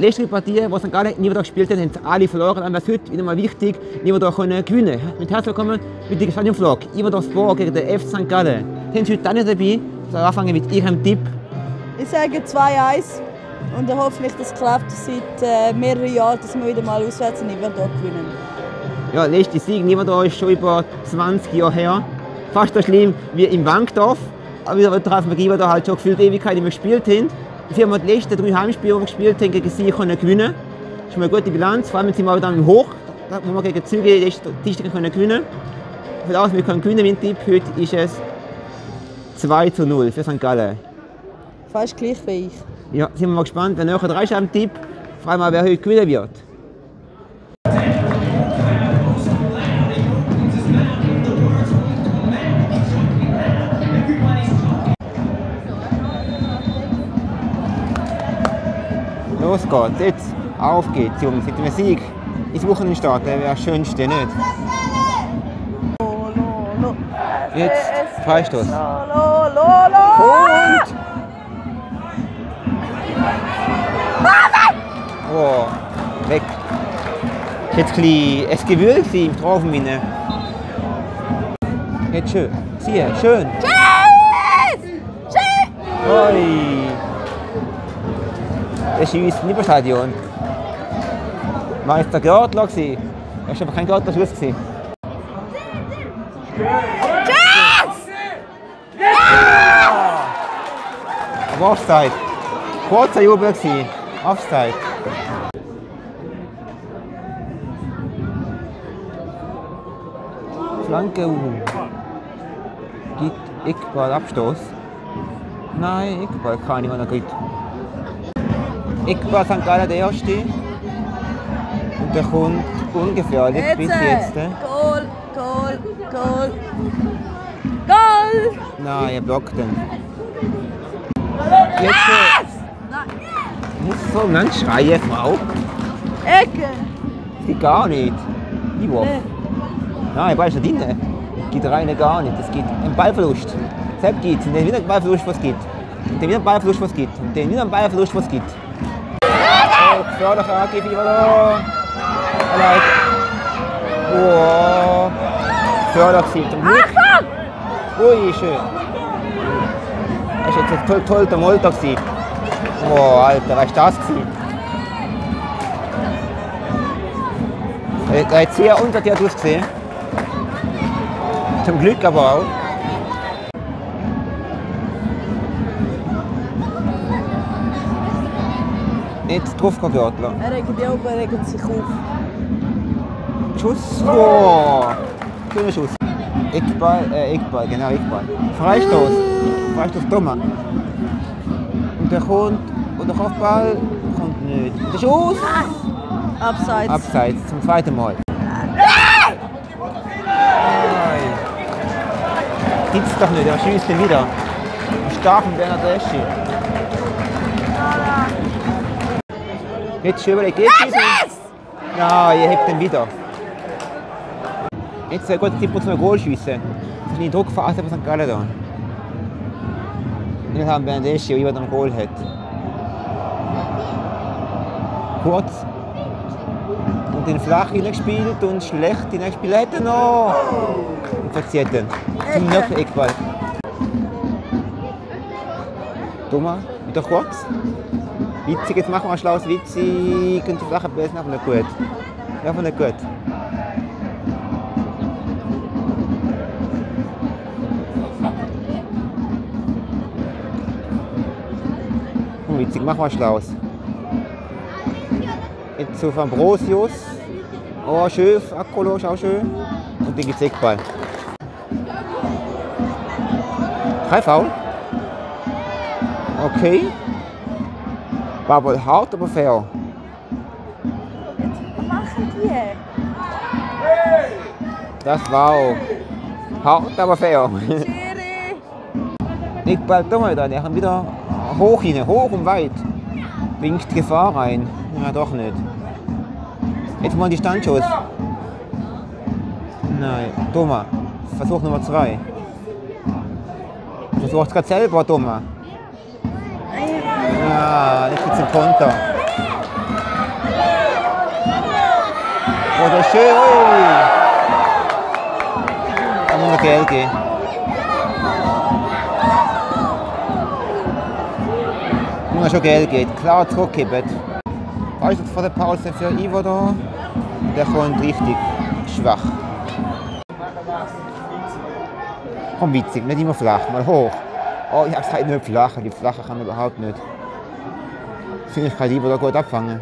letzte Partie, wo St. Gallen Niederdorf gespielt hat, haben sie alle verloren. Aber es ist heute wieder mal wichtig, Niederdorf können gewinnen. Mit herzlich willkommen mit dem Stadionvlog. Niederdorf Sport gegen den F. St. Gallen. Sie haben heute alle dabei. Soll anfangen mit Ihrem Tipp. Ich sage 2-1 und hoffentlich, dass es klappt seit äh, mehreren Jahren, dass wir wieder mal auswärts in Niederdorf gewinnen. Ja, letzte Sieg Niederdorf ist schon über 20 Jahre her. Fast so schlimm wie im Wankdorf. Aber wir treffen wir da halt schon gefühlt Ewigkeit, die wir gespielt haben. Sie haben die letzten drei Heimspiele, die wir gespielt haben, gegen sie können gewinnen. Das ist eine gute Bilanz. Vor allem sind wir dann hoch, wo wir gegen Züge die Statistiken können gewinnen. Für das, wir können gewinnen. Mein Tipp heute ist es 2 zu 0 für St. Gallen. Fast gleich wie ich. Ja, sind wir mal gespannt. Wenn nachher drei ist am Tipp, wir mal, wer heute gewinnen wird. Los geht's, jetzt auf geht's, Jungs, mit dem Sieg ins Wochenende starten, wäre das Schönste, nicht? Jetzt Freistoß. Und! Oh, weg. Ist jetzt ein bisschen ein Gewühl gewesen im Strafenminne. Jetzt schön. Siehe, schön. Oi. Das ist uns Lieberstadion. War jetzt der gewesen? Das war aber kein Gärtlerschuss gewesen. Aber Offside. Kurzer Jubel gewesen. Offside. Flanke U. Gibt Eckball Abstoß? Nein, Eckball kann ich noch gibt. Eckball St. Gallen der erste. Und der kommt ungefährlich bis jetzt. äh. Goal, Goal, Goal. Goal! Nein, er blockt den. Jetzt. äh, Muss so ganz schreien, Frau. Ecke! Geht gar nicht. Einwurf. Nee. Nein, Ball ist nicht drin. Geht rein gar nicht. Es gibt einen Ballverlust. Selbst gibt es. Dann wieder einen Ballverlust, was es gibt. Und dann wieder einen Ballverlust, was es gibt. Und dann wieder einen Ballverlust, was es gibt. Oh, gefährlicher Angriff, Ivalo. Allein. Oh. Zum Glück. Ui, schön. Das war jetzt toll, toll der Molter. gewesen. Boah, Alter, was war das? gewesen? Er hat sehr unter dir ausgesehen. Zum Glück aber auch. Jetzt drauf kein Gürtler. Er regt die Augen, er regt sich auf. Schuss. Oh. Schöner Schuss. Eckball, äh, Eckball, genau, Eckball. Freistoß. Freistoß Thomas. Und der kommt, und der Kopfball kommt nicht. Der Schuss. Abseits. Abseits, zum zweiten Mal. Gibt's doch nicht, er schießt ihn wieder. Einen starken Bernardeschi. Jetzt überlegt, schießt Ja, ihr hebt ihn wieder. Jetzt ein guter Tipp zum Goal schiessen. Das ist die Druckphase von St. Gallen da. Wir haben Bernardeschi, der jemand am Goal hat. Kurz und den flach hineingespielt und schlecht hineingespielt. Hat er noch! Und verzieht ihn. Zum nächsten Eckball. Thomas, wieder kurz. Witzig, jetzt machen wir schlaues Witzig. Und die flache sind einfach nicht gut. Einfach nicht gut. Hm, Witzig, machen wir schlaues. Jetzt auf Ambrosius. Oh, schön, Akkolo auch schön. Und dann gibt es Eckball. Kein Foul. Okay. War wohl hart, aber fair. Was machen die? Das war auch hart, aber fair. Eckball da mal da, der haben wieder hoch hin, hoch und weit. Winkt Gefahr rein. Ja, doch nicht. Jetzt mal die Standschuss. Nein, Thomas. Versuch Nummer zwei. Versucht es gerade selber, Thomas. Jetzt gibt's einen Konter. Oh, das ist schön. Ui. Da muss man Geld geben. Muss man schon Geld geben. Klar zurückgeben. Weißt du, vor der Pause für Ivo da? Der kommt richtig schwach. Komm, witzig, nicht immer flach, mal hoch. Oh, ich habe gesagt, nicht flach, die flache kann überhaupt nicht. Finde ich, Ivo da gut abfangen.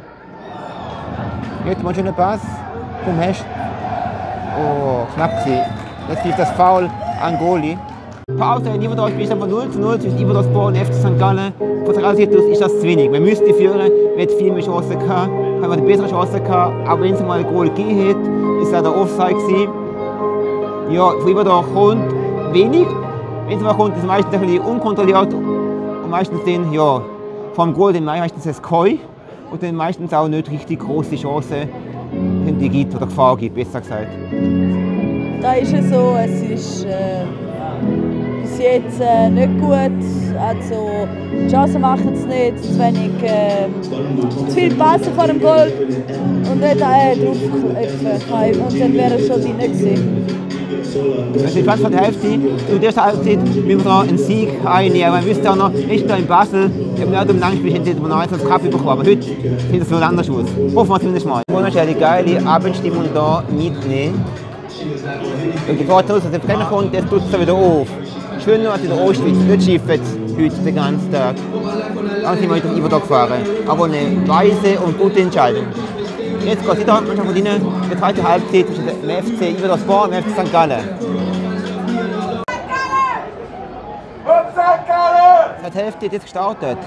Jetzt mal schon einen Pass. Komm, hast Oh, knapp gewesen. Jetzt gibt das Foul an Goli. Pause in Iverdorf spielt von 0 zu 0 zwischen Iverdorf und FC St. Gallen. Von der Sicht aus ist das zu wenig. Man müsste führen, hat viel mehr Chancen gehabt, haben wir eine bessere Chance gehabt. Aber wenn es mal ein Goal gegeben hat, ist es der Offside gewesen. Ja, von Iverdorf kommt wenig. Wenn es mal kommt, ist es meistens ein bisschen unkontrolliert. Und meistens dann, ja, vom Goal dann meistens das Koi. Und dann meistens auch nicht richtig große Chancen die gibt oder Gefahr gibt, besser gesagt. Da ist es so, es ist äh, bis jetzt äh, nicht gut. Also, die Chancen machen es nicht, zu wenig, äh, zu viel passen vor dem Goal und nicht äh, draufklopfen. Und dann wäre es schon drin gewesen. Es ist fast von der Hälfte. Der ersten Halbzeit müssen wir noch einen Sieg einnehmen. Man wüsste auch noch, ist da in Basel, im Nord- und Langspiel hätten wir noch als Kaffee bekommen. Aber heute sieht es wohl anders aus. Hoffen wir zumindest mal. Wir wollen eine geile Abendstimmung hier mitnehmen. Und die Fahrt aus, Trainer kommt, das tut es wieder auf. Schöner als in der Ostschweiz, nicht schief jetzt heute den ganzen Tag. Dann sind wir heute über gefahren. Aber eine weise und gute Entscheidung. Jetzt geht es wieder Mannschaft von ihnen, die zweite Halbzeit zwischen dem FC Iverdor Sport und dem FC St. Gallen. Seit der Hälfte jetzt gestartet.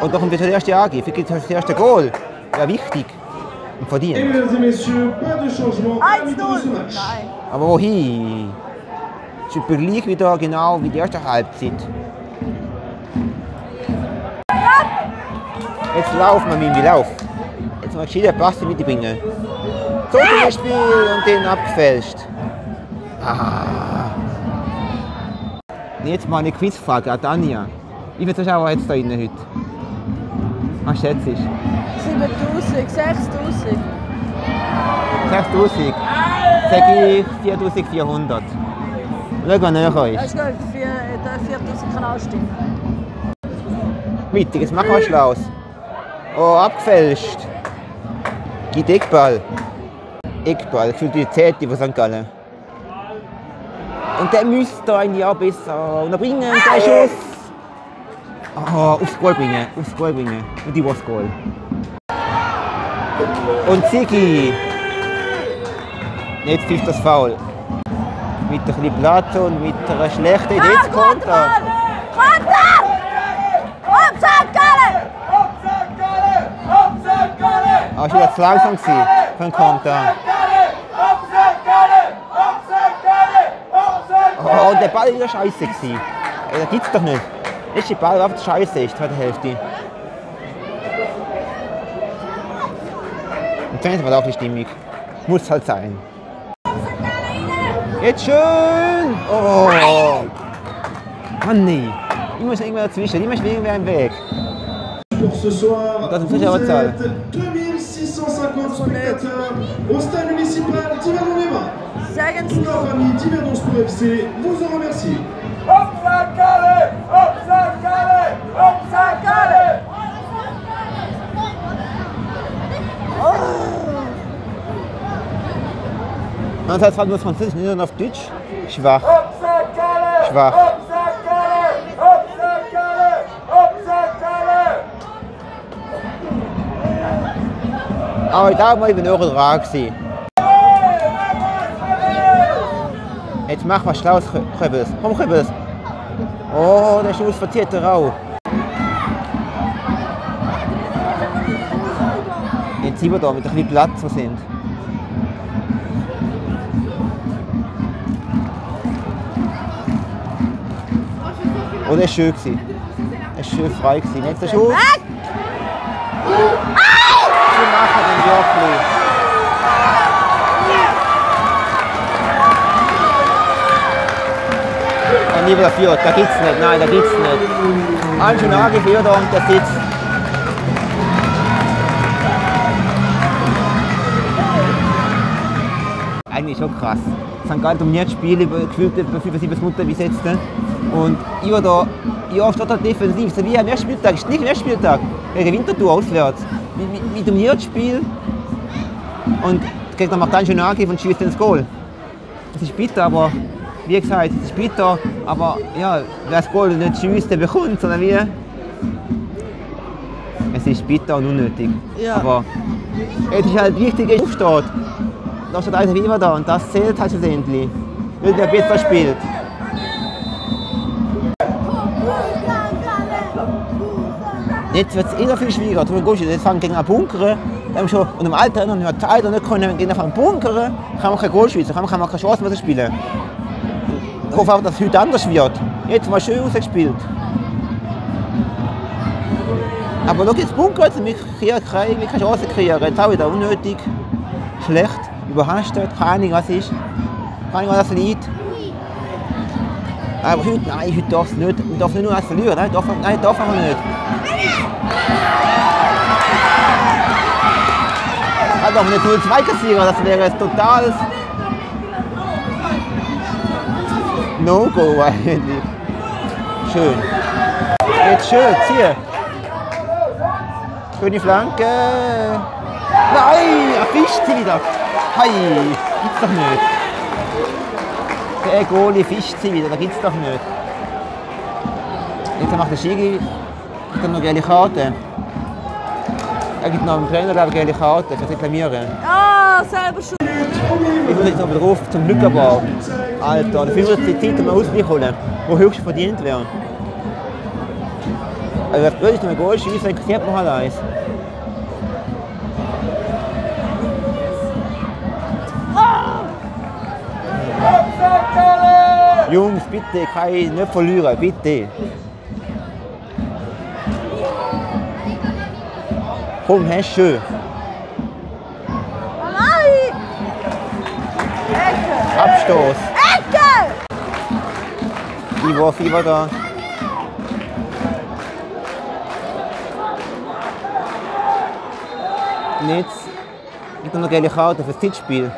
Und da kommt jetzt der erste Angriff, jetzt das erste Goal. Ja, wichtig und verdient. Mesdames et messieurs, pas de changement à l'issue de ce match. Nein. Aber wohin? Es ist gleich wieder genau wie die erste Halbzeit. Jetzt lauf, Mami, lauf. Jetzt mal gescheiter Pass mitbringen. So zum Spiel und den abgefälscht. Ah. Jetzt mal eine Quizfrage an Tanja. Wie viele Zuschauer hat es da drinnen heute? Was schätzt du? 7000, 6000. 6000. Sag ich 4400. Schau, wer näher Das ist. ist gut, für, der 4000 kann auch stimmen. Mittig, jetzt mach mal Schlaus. Oh, abgefälscht. Geht Eckball. Eckball, Zehnte von St. Gallen. Und der müsste ein Jahr besser unterbringen. Und der Schuss. Oh, aufs Goal bringen, aufs Goal bringen. Und die was Goal. Und Sigi. Jetzt pfifft das Foul. Mit ein bisschen Platz und mit einer schlechten Idee zu kontern. Konter! Auf St. Gallen! Ist wieder zu langsam gewesen für einen Konter. Oh, der Ball ist wieder scheiße gewesen. Das gibt's doch nicht. Ist der Ball überhaupt scheiße, ist zweite Hälfte. Und zweite war auch die Stimmung. Muss halt sein. Jetzt schön! Oh! Mann, nee. Immer ist irgendwer dazwischen, immer ist irgendwer im Weg. pour ce soir. 2650 spectateurs au stade municipal d'Hiverdon les Bains. Notre ami d'Hiverdon Sport FC vous en remercie. Hop ça hop ça hop ça Aber da war ich bin auch dran. gewesen. Jetzt mach was Schlaues, Köbels. Komm, Köbels. Oh, der Schuss verzieht der Rau. Jetzt sind wir da mit ein bisschen Platz, wo sind. Oh, der ist schön. Der ist schön frei. Jetzt der Schuss. Sie Und lieber dafür, da gibt's nicht, nein, da gibt's nicht. Ein schon angeführt und der sitzt. eigentlich schon krass. St. Gallen dominiert Spiele über gefühlt über 75 Minuten bis jetzt. Und ich war da, ja, total defensiv. So wie am ersten Spieltag, nicht am ersten Spieltag, gegen Winterthur auswärts. Wie, wie, dominiert das Spiel. Und der macht dann schon Angriff und schießt ins Goal. Das ist bitter, aber wie gesagt, es ist bitter, aber ja, wer das Goal nicht schießt, der bekommt, sondern wie. Es ist bitter und unnötig. Ja. Aber es ist halt wichtig, dass aufsteht. Da steht einer wie immer da und das zählt halt schlussendlich. Nicht wer besser spielt. Jetzt wird es immer viel schwieriger. Du gehst jetzt fangen gegen einen Bunker. Wir haben schon und im Alter noch nicht Zeit nicht können gegen einen Bunker. Kann man kein Goal schießen, kann man, keine Chance mehr spielen. Ich hoffe auch, dass es heute anders wird. Jetzt mal schön rausgespielt. Aber schau jetzt Bunker, jetzt wir kriegen keine, Chance kreieren. Jetzt auch wieder unnötig, schlecht, überhastet, keine Ahnung was ist. Keine Ahnung was liegt. Aber heute, nein, heute darf es nicht, man darf nicht nur eins verlieren, nein, darf, nein, darf man nicht. Man darf nicht 0-2 kassieren, das wäre ein totales No-Go eigentlich. Schön. Jetzt schön, zieh. Schöne Flanke. Nein, er fischt sie wieder. Hei, gibt's doch nicht. Der Goalie fischt sie wieder, das gibt's doch nicht. Jetzt macht der Schiri gibt er noch gelbe Karte. Er gibt noch dem Trainer eine gelbe Karte für Reklamieren. Ah, selber schon. Ich will jetzt aber drauf, zum aber. Alter, dafür wird die Zeit um Ausgleich holen, wo höchst verdient wäre. Also, wenn ich noch ein Goal schießen, dann kassiert man halt eins. Jungs, bitte, kein, nicht verlieren, bitte. Komm, hast schön. Nein! Ecke! Abstoß. Ecke! Ivo, Fieber da. Und jetzt gibt noch gelbe Karte fürs Tippspiel.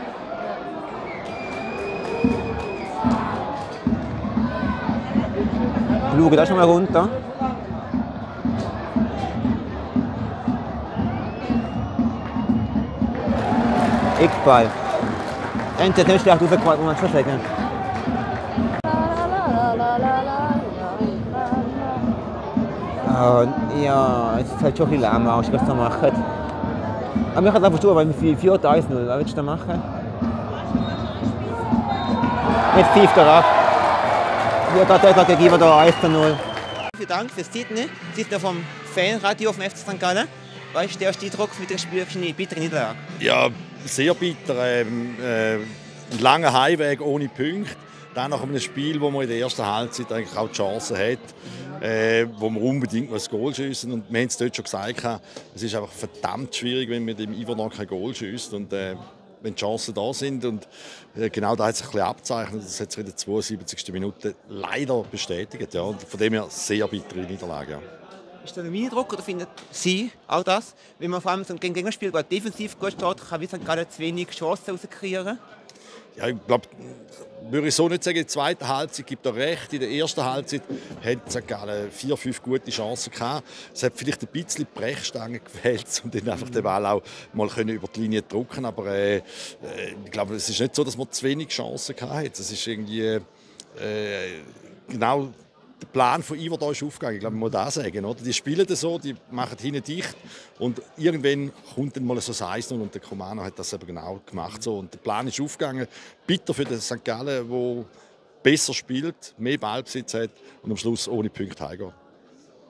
Schauen da schon mal runter. Eckball. Endlich nicht schlecht rausgekommen, schon sagen. Äh, ja, es ist halt schon ein bisschen lahm aus, was sie da machen. Aber wir können einfach tun, weil wir 4 1 0 Was willst du da machen? Jetzt er ab. Wir haben gerade gegeben da 1 zu 0. Vielen Dank fürs Titeln. Titeln vom Fanradio vom FC St. Gallen. Was ist der erste Eindruck mit der Spiel für eine bittere Niederlage? Ja, sehr bitter. Ähm, äh, ein langer Heimweg ohne Punkte. Dann nach einem Spiel, wo man in der ersten Halbzeit eigentlich auch die Chance hat, äh, wo wir unbedingt mal ein Goal schiessen. Und wir haben es dort schon gesagt, es ist einfach verdammt schwierig, wenn man dem Ivor kein Goal schießt. Und äh, wenn die Chancen da sind. Und äh, genau da hat sich ein abzeichnet. Das hat sich in der 72. Minute leider bestätigt. Ja. Und von dem her sehr bittere Niederlage. Ja. Ist das ein Eindruck oder findet Sie auch das? Wenn man vor allem so gegen Gegner spielt, der defensiv gut steht, kann wir gerade zu wenig Chancen rauskreieren? Ja, ich glaube, würde ich so nicht sagen. In der zweiten Halbzeit gibt er recht. In der ersten Halbzeit hat St. Gallen vier, fünf gute Chancen gehabt. Es hat vielleicht ein bisschen die Brechstange gewählt, um dann einfach den Ball auch mal über die Linie drücken. Aber äh, ich glaube, es ist nicht so, dass man zu wenig Chancen gehabt Es ist irgendwie äh, genau der Plan von Iver da ist aufgegangen. Ich glaube, man muss das sagen. Oder? Die spielen das so, die machen hinten dicht und irgendwann kommt dann mal so ein 1 und der Komano hat das eben genau gemacht. So. Und der Plan ist aufgegangen. Bitter für den St. Gallen, der besser spielt, mehr Ballbesitz hat und am Schluss ohne Punkte heimgeht.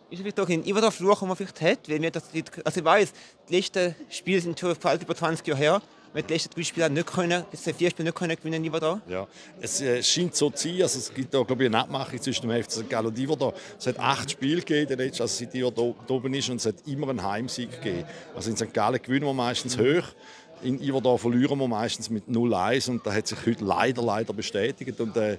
Ist vielleicht auch ein Iver Fluch, den man vielleicht hat, weil wir das, also ich weiß, die letzten Spiele sind schon über 20 Jahre her weil die letzten drei Spiele nicht können, bis vier Spiele nicht können gewinnen Iverdor. Ja, es äh, scheint so zu sein, also es gibt da glaube ich eine Abmachung zwischen dem FC St. Gallen und Iverdor. Es hat acht Spiele gegeben, letzten, also seit Iverdor oben ist und es hat immer einen Heimsieg gegeben. Also in St. Gallen gewinnen wir meistens hoch. In Iverdor verlieren wir meistens mit 0-1 und da hat sich heute leider, leider bestätigt. Und äh,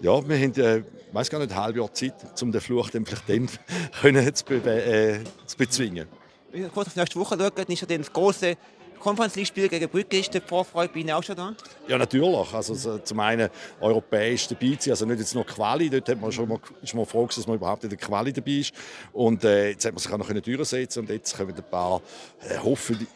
ja, wir haben, äh, weiß gar nicht, ein halbes Jahr Zeit, um den Fluch dann vielleicht dann können zu, be äh, zu bezwingen. Wenn wir kurz auf die nächste Woche schauen, ist ja dann das große Conference League Spiel gegen Brücke ist die Vorfreude bei Ihnen auch schon da? Ja, natürlich. Also, so, zum einen europäisch dabei zu sein, also nicht jetzt noch Quali, dort hat man schon mal, ist man froh, dass man überhaupt in der Quali dabei ist. Und äh, jetzt hat man sich auch noch durchsetzen und jetzt kommen ein paar äh, hoffentlich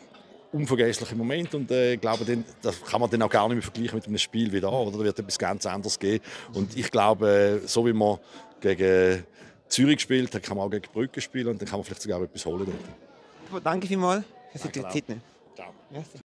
unvergessliche Momente und äh, ich glaube, den, das kann man dann auch gar nicht mehr vergleichen mit einem Spiel wie da, oder? Da wird etwas ganz anderes geben und ich glaube, so wie man gegen Zürich gespielt hat, kann man auch gegen Brücke spielen und dann kann man vielleicht sogar etwas holen dort. Danke vielmals, dass Sie die Zeit nehmen. Yes.